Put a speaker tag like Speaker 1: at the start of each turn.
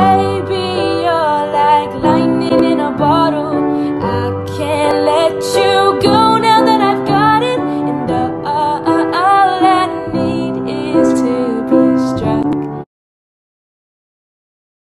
Speaker 1: Baby, you're like lightning in a bottle. I can't let you.